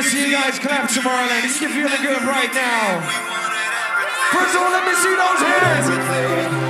want to see you guys clap tomorrow night. It's you feeling good right now. First of all, let me see those hands.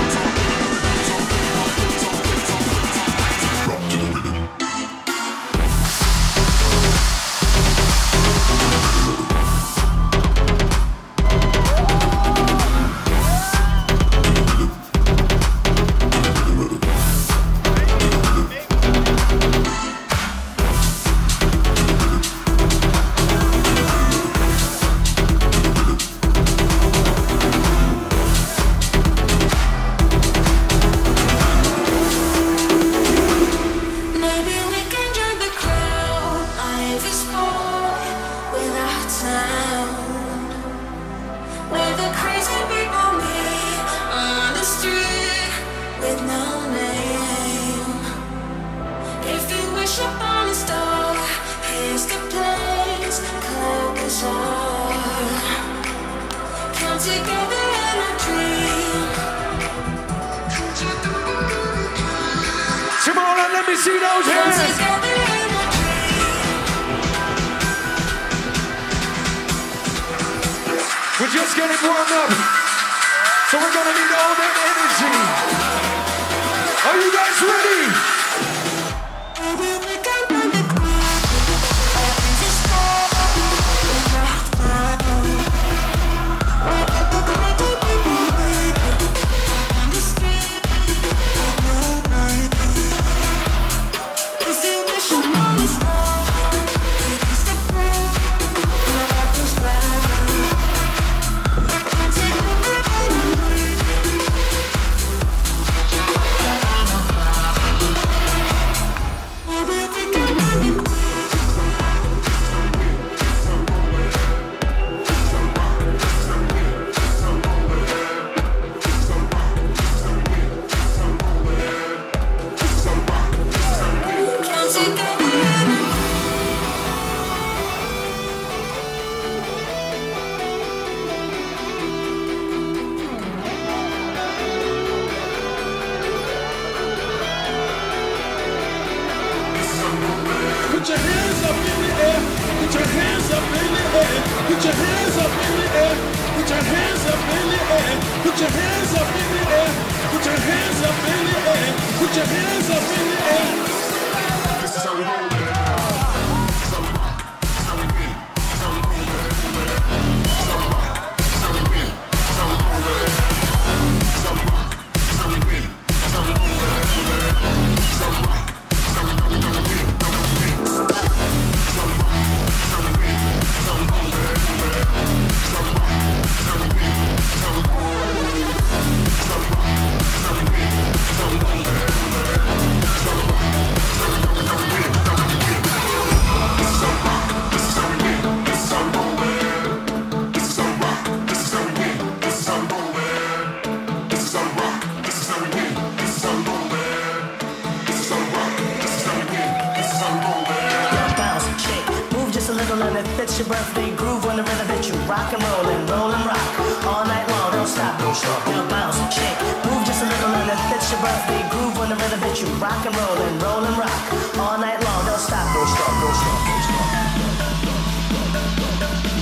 It's your birthday groove on the rhythm that you rock and roll and roll and rock all night long. Don't stop, don't stop, now bounce, shake, move just a little and it's your birthday groove on the rhythm that you rock and roll and roll and rock all night long. Don't stop, don't stop, don't stop, don't stop,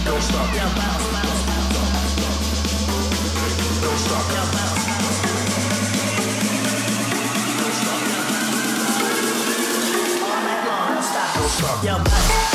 don't stop, now bounce, bounce, bounce, don't stop, now bounce. Don't stop. Yo, bounce.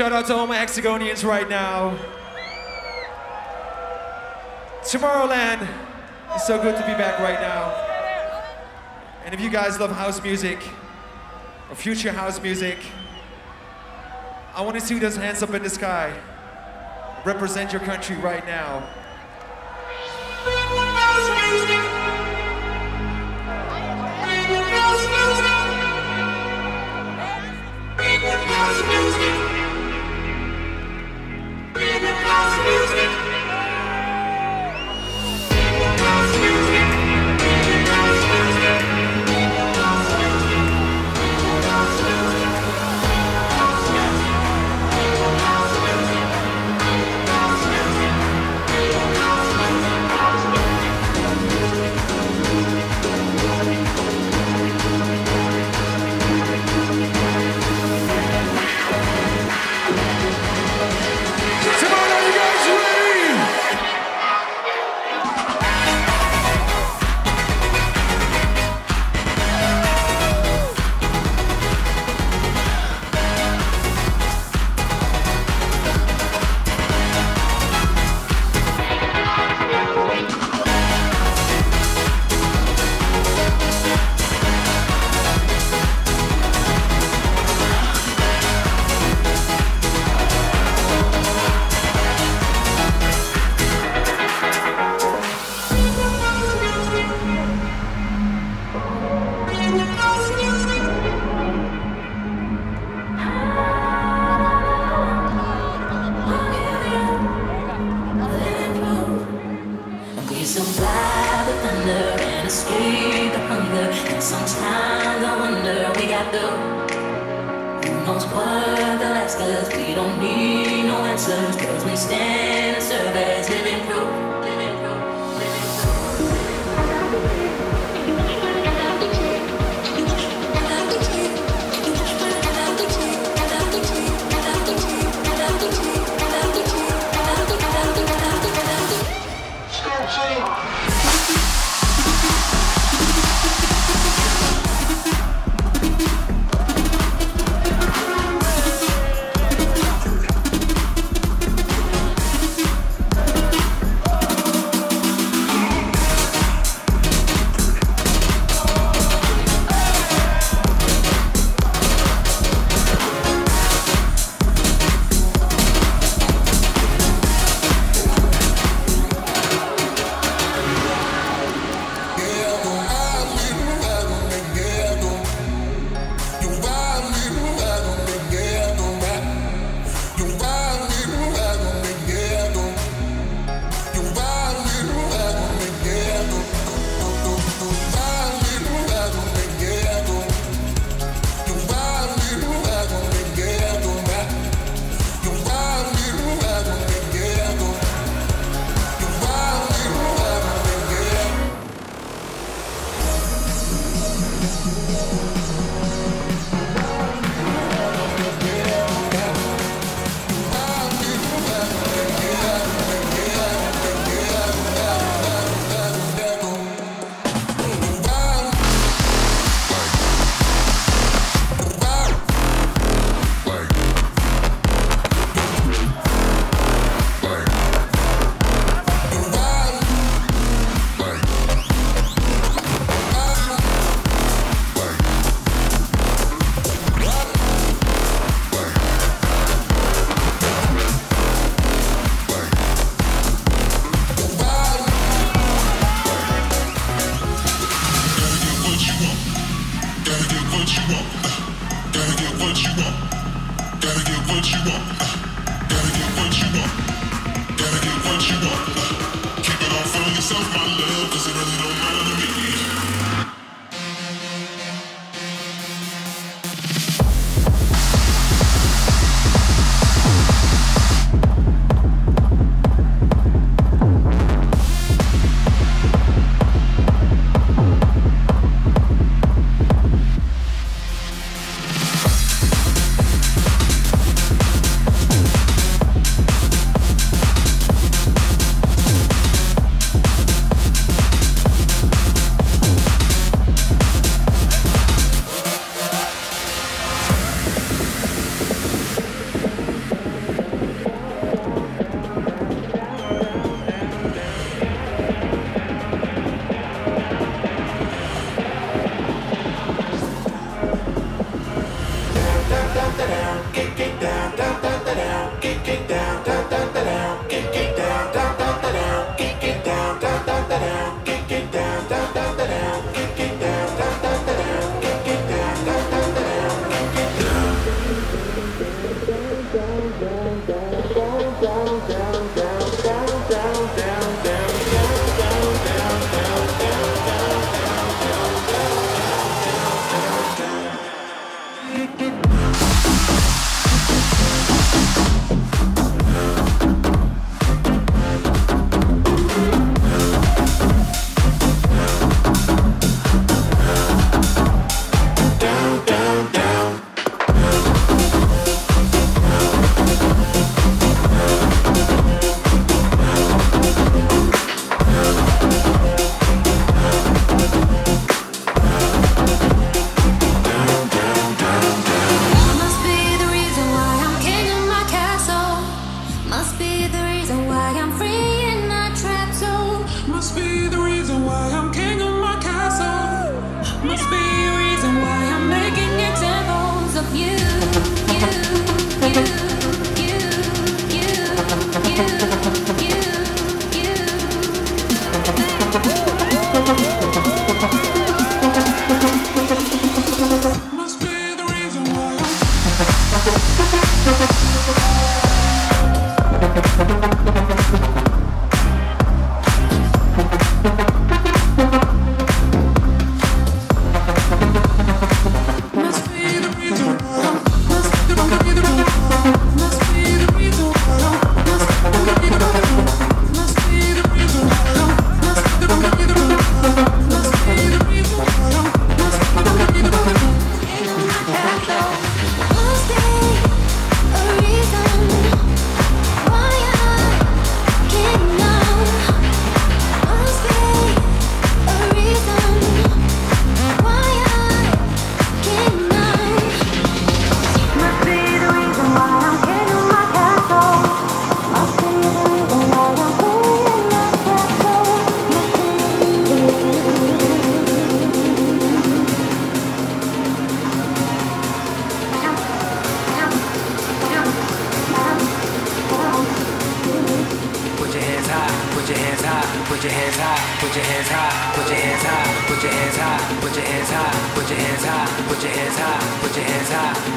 Shout out to all my Hexagonians right now. Tomorrowland. It's so good to be back right now. And if you guys love house music or future house music, I want to see those hands up in the sky. Represent your country right now. Come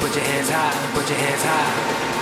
put your hands high, put your hands high.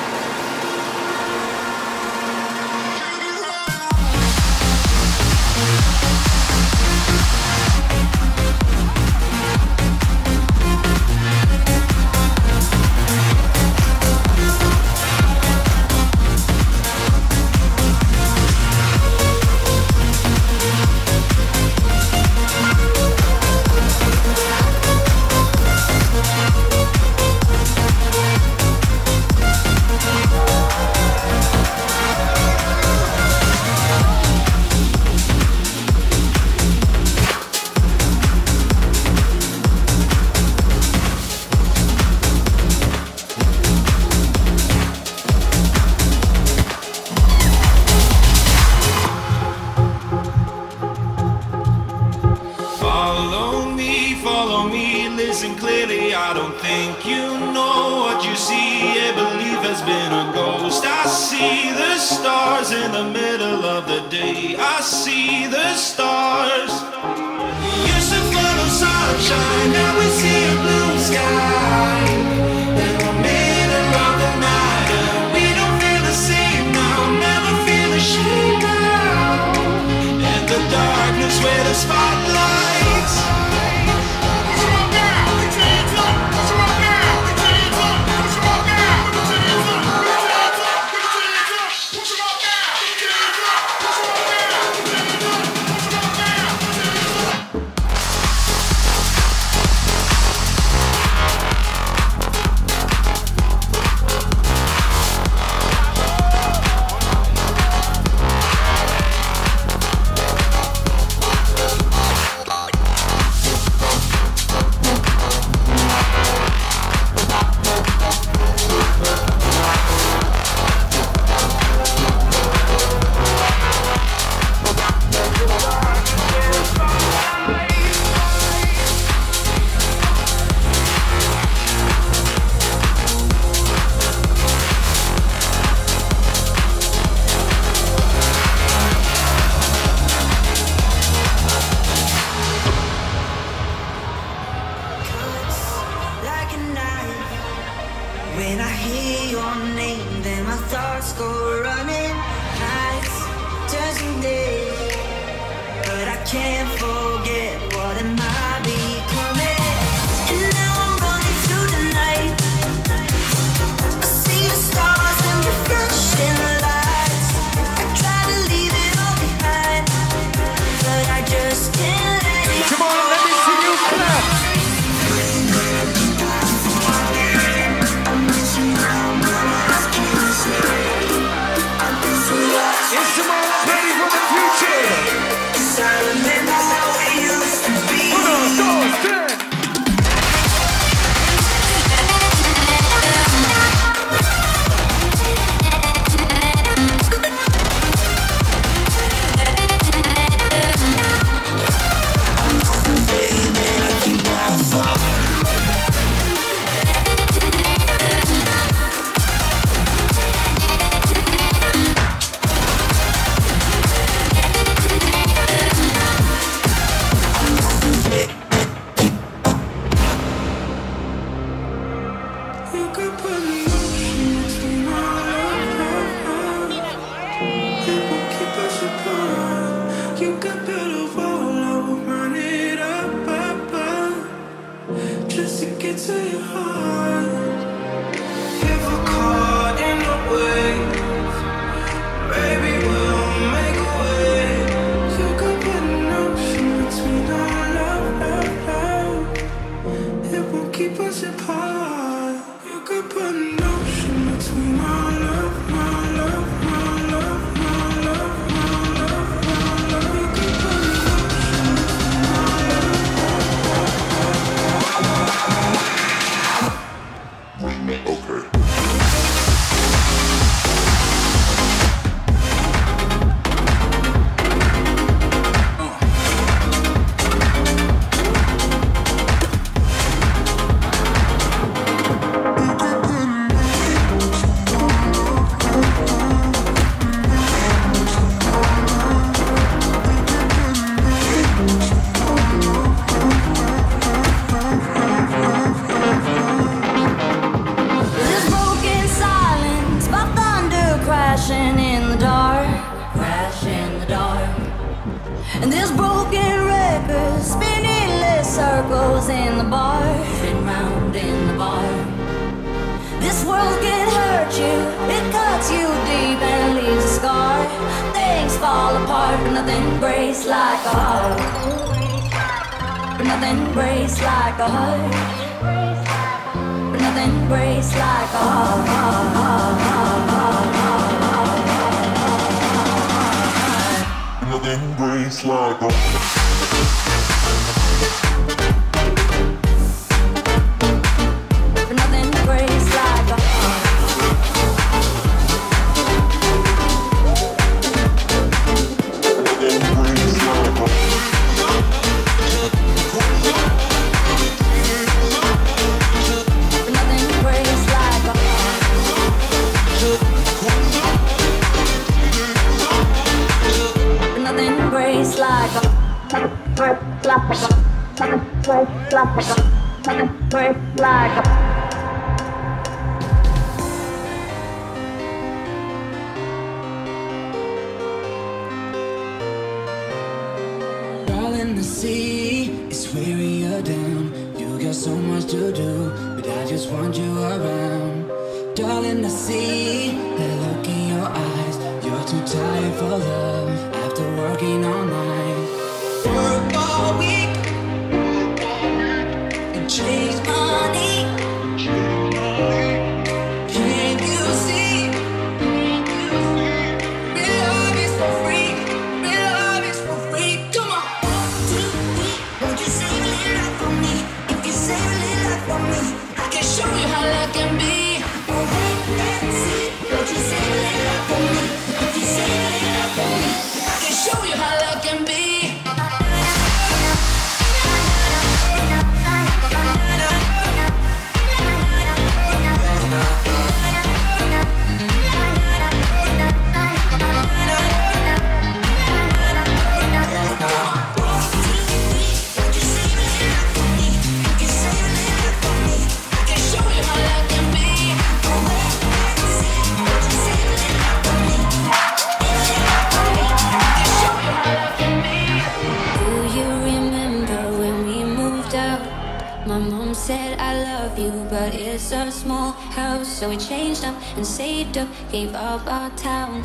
gave up, gave up our town.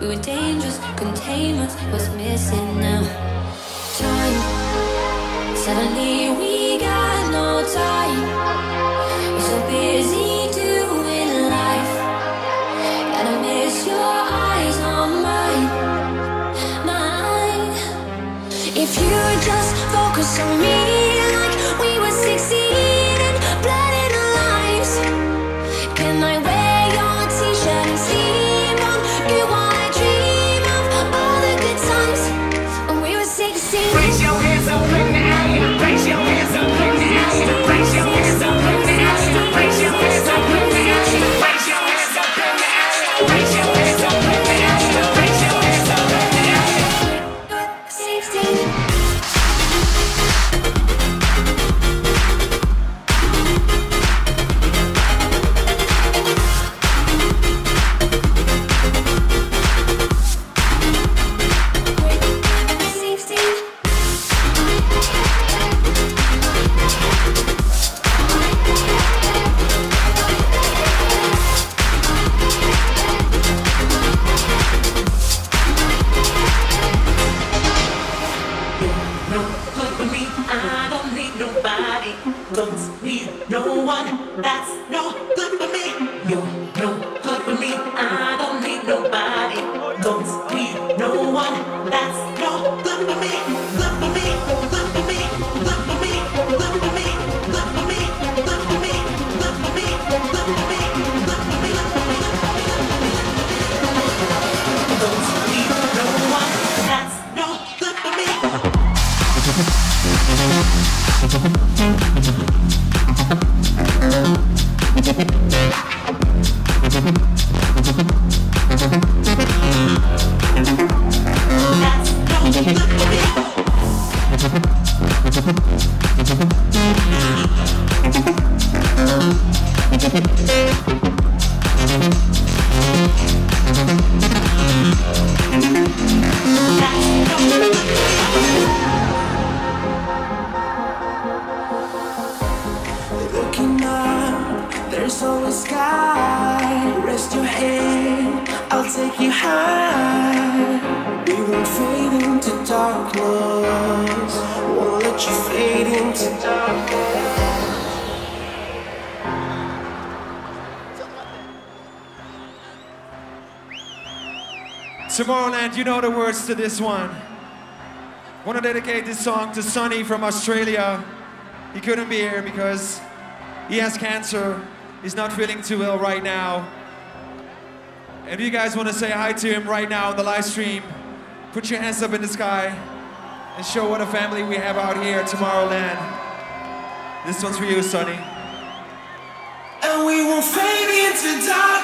We were dangerous, containers, what's missing now? Time. Don't need no one. That's to this one. I Want to dedicate this song to Sonny from Australia. He couldn't be here because he has cancer. He's not feeling too well right now. If you guys want to say hi to him right now on the live stream, put your hands up in the sky and show what a family we have out here at Tomorrowland. This one's for you, Sonny. And we won't fade into darkness.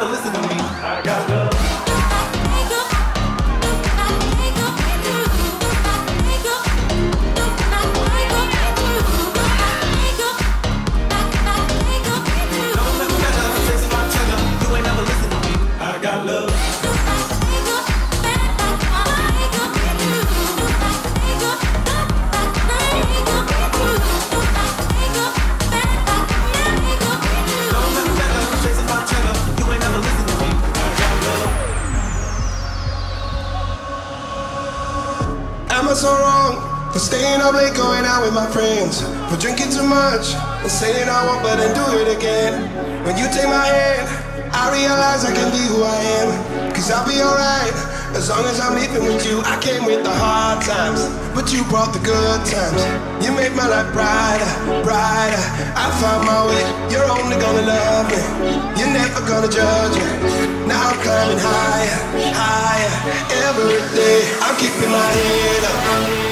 to listen to For drinking too much and saying I won't, but then do it again. When you take my hand, I realize I can be who I am. Cause I'll be alright as long as I'm living with you. I came with the hard times, but you brought the good times. You made my life brighter, brighter. I found my way. You're only gonna love me. You're never gonna judge me. Now I'm climbing higher, higher every day. I'm keeping my head up.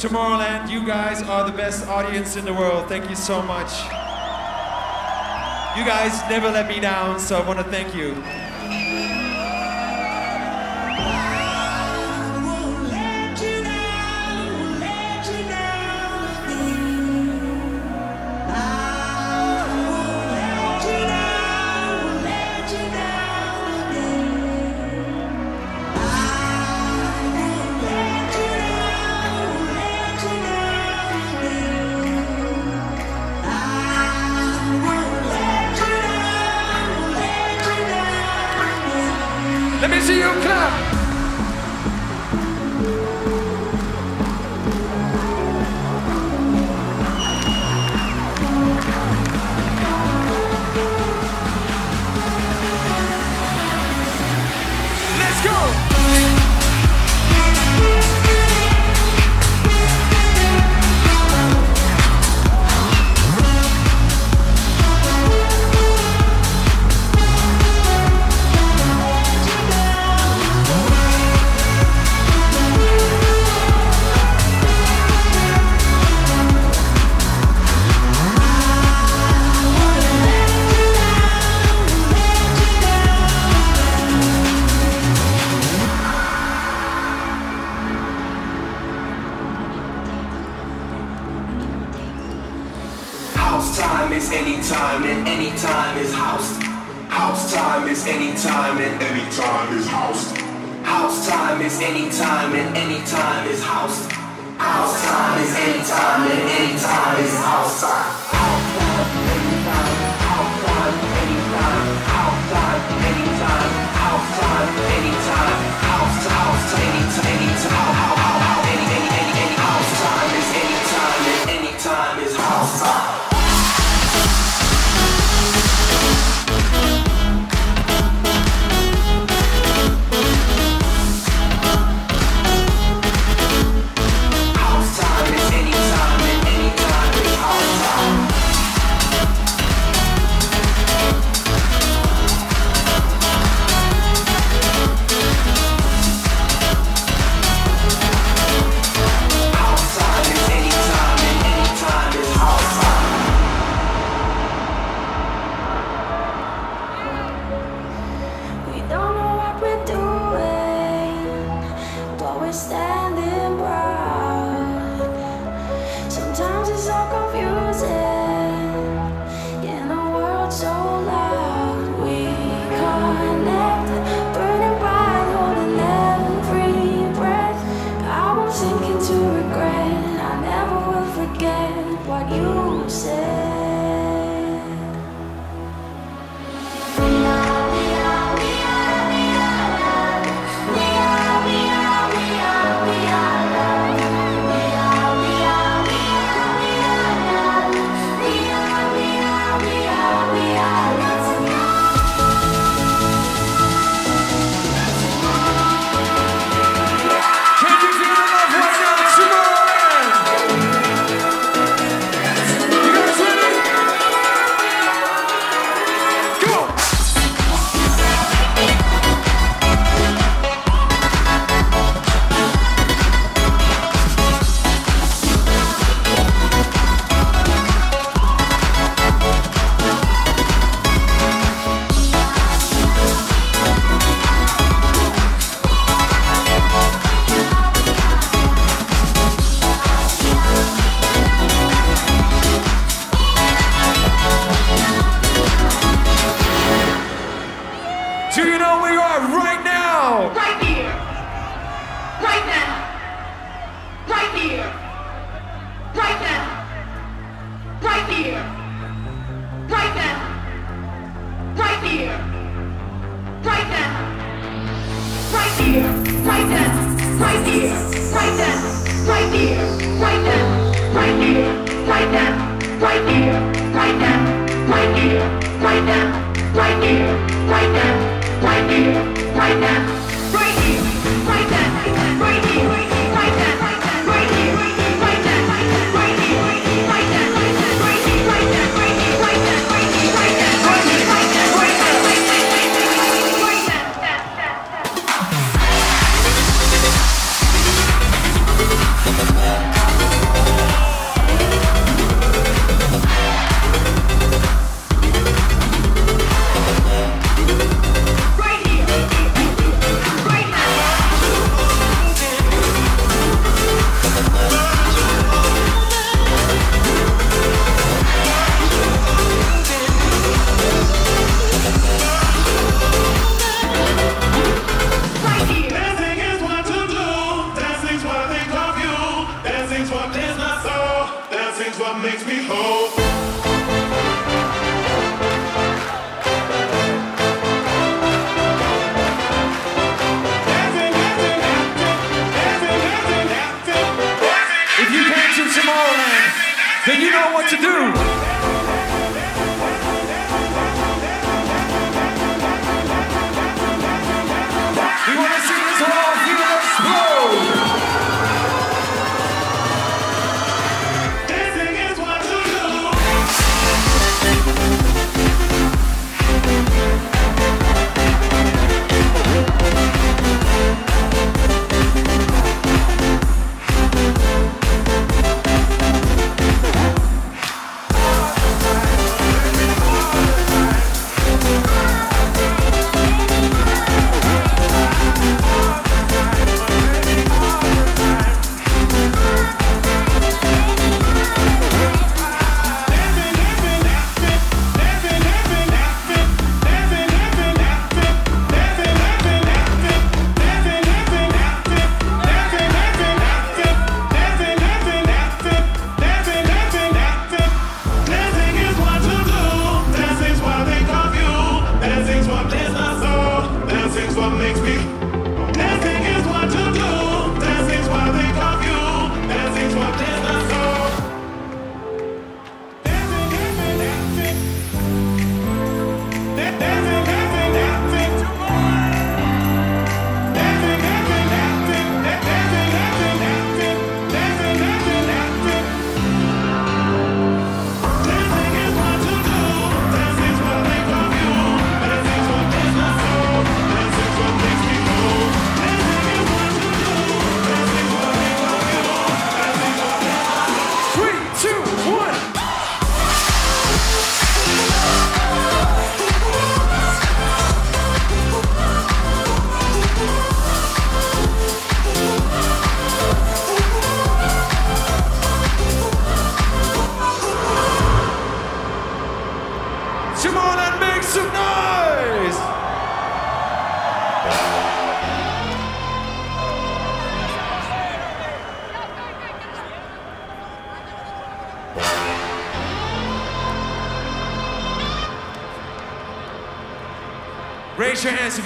Tomorrowland, you guys are the best audience in the world. Thank you so much. You guys never let me down, so I want to thank you. anytime and time is.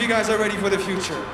You guys are ready for the future.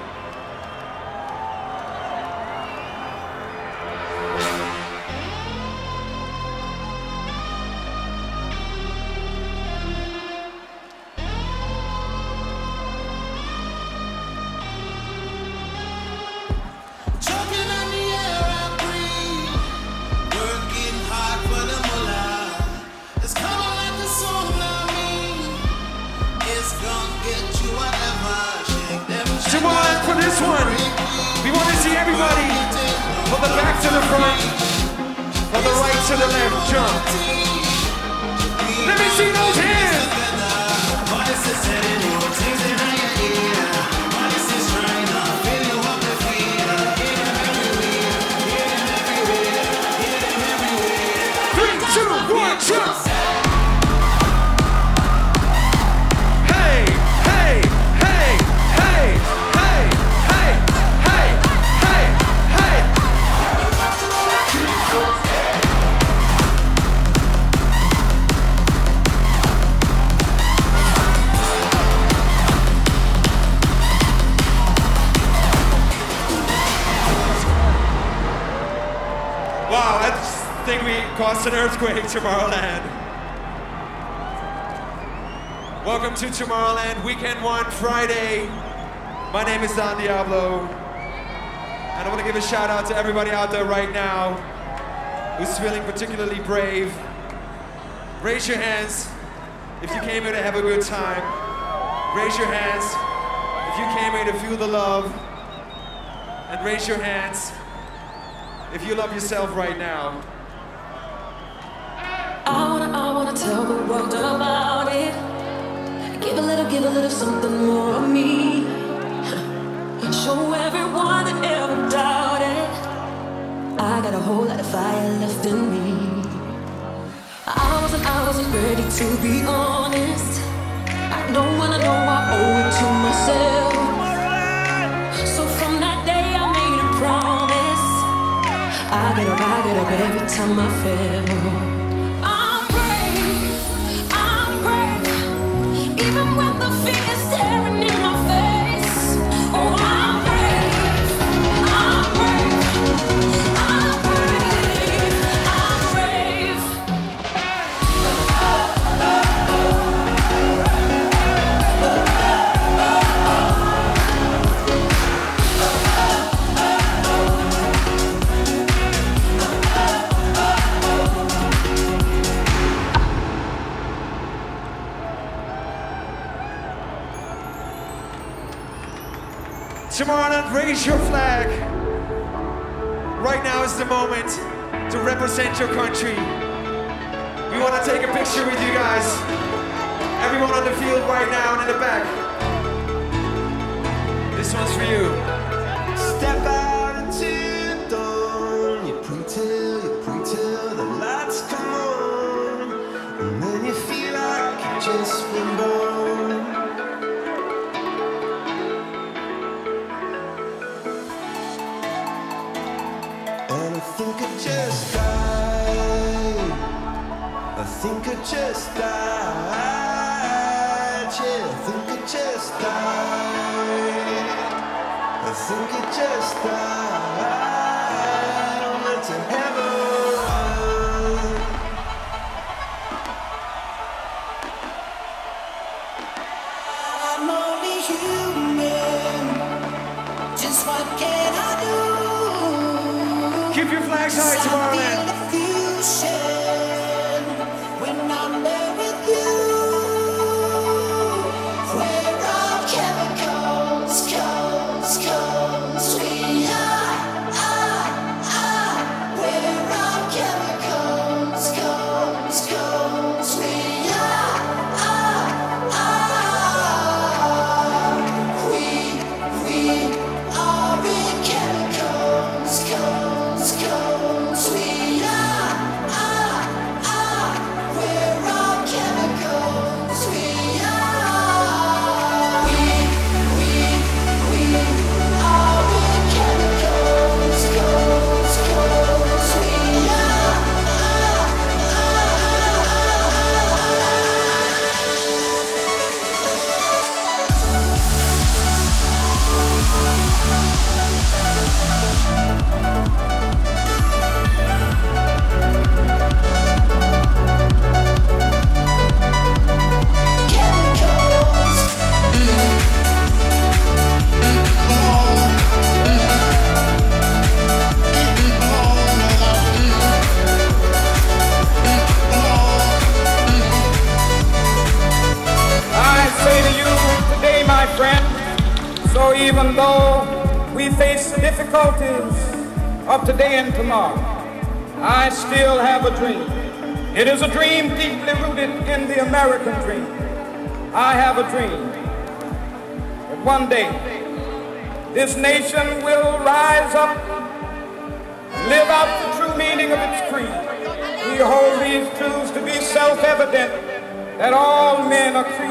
An earthquake, Tomorrowland. Welcome to Tomorrowland, weekend one, Friday. My name is Don Diablo. And I want to give a shout out to everybody out there right now who's feeling particularly brave. Raise your hands if you came here to have a good time. Raise your hands if you came here to feel the love. And raise your hands if you love yourself right now. Wanna tell the world about it. Give a little, give a little something more of me. Show everyone that ever doubted. I got a whole lot of fire left in me. I wasn't, I wasn't ready to be honest. I know when I know I owe it to myself. So from that day I made a promise. I get up, I get up every time I fail. Take a picture with you guys. Everyone on the field right now and in the back. This one's for you.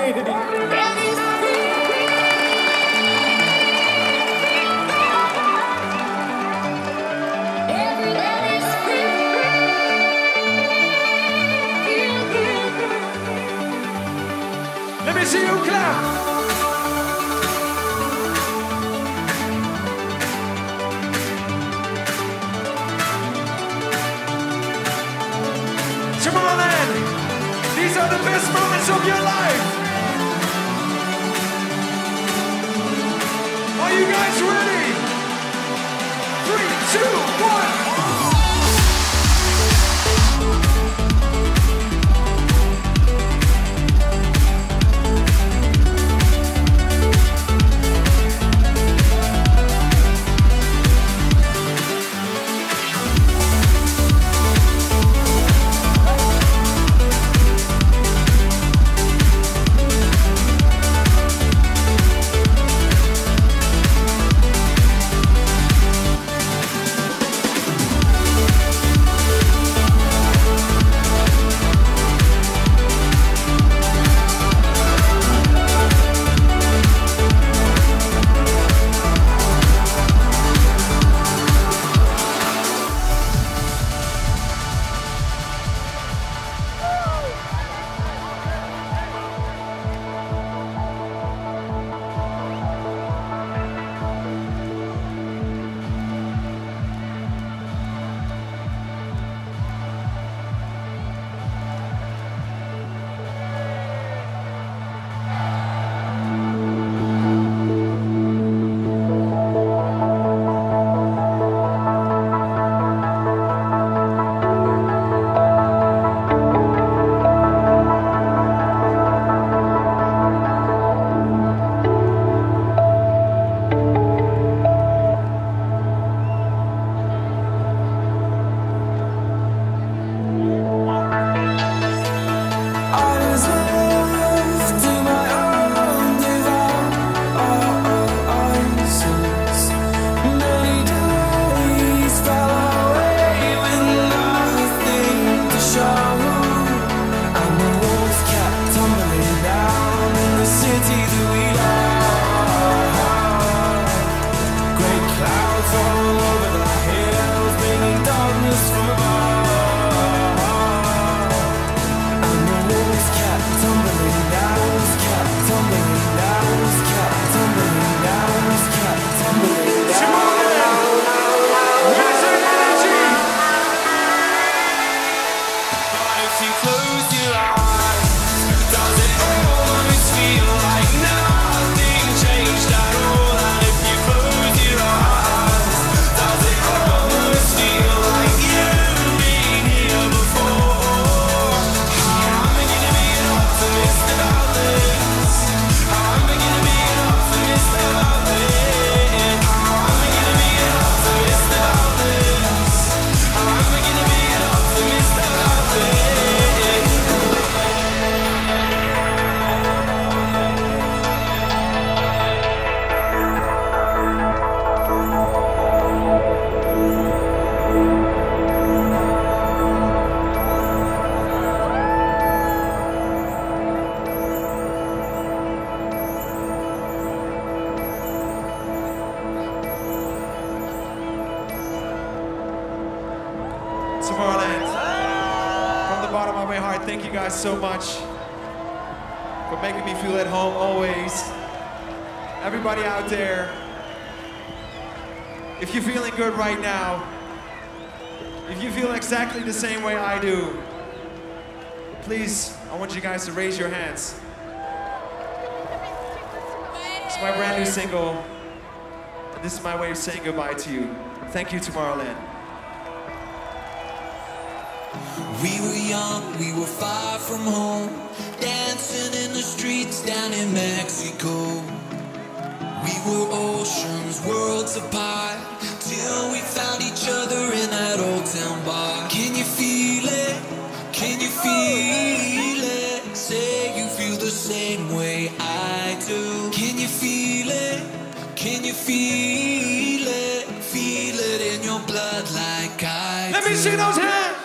Equal. Let me see you clap. Tomorrowland, these are the best moments of your life. You guys ready? Three, two, one. If you're feeling good right now, if you feel exactly the same way I do, please, I want you guys to raise your hands. It's my brand new single, this is my way of saying goodbye to you. Thank you, Tomorrowland. We were young, we were far from home, dancing in the streets down in Mexico. We were oceans, worlds apart, till we found each other in that old town bar. Can you feel it? Can you feel it? Say you feel the same way I do. Can you feel it? Can you feel it? Feel it in your blood like I Let me see those hands.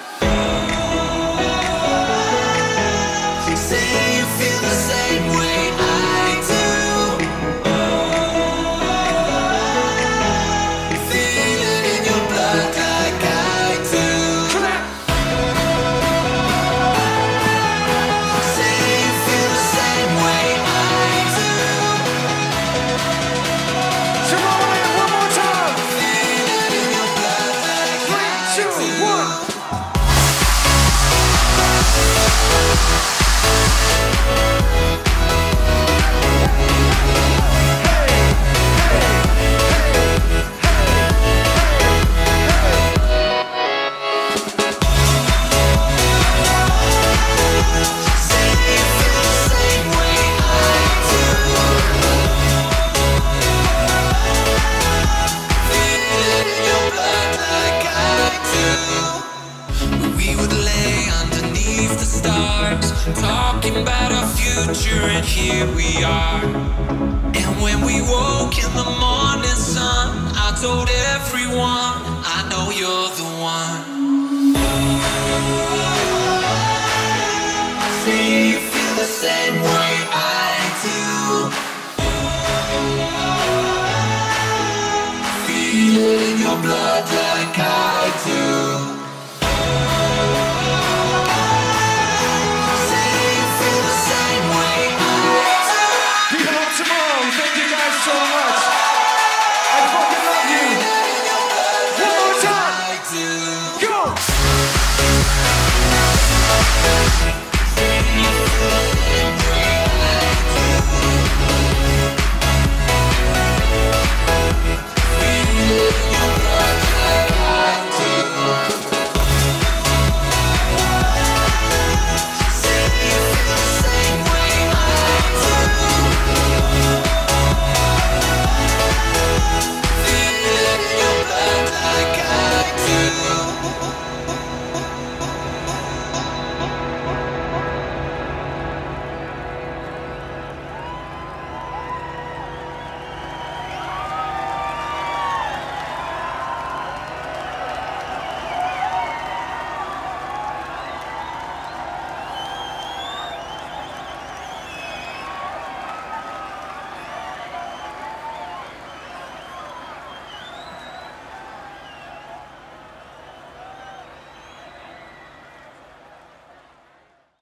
Stars, talking about our future, and here we are. And when we woke in the morning sun, I told everyone, I know you're the one. See you feel the same way I do. Feel it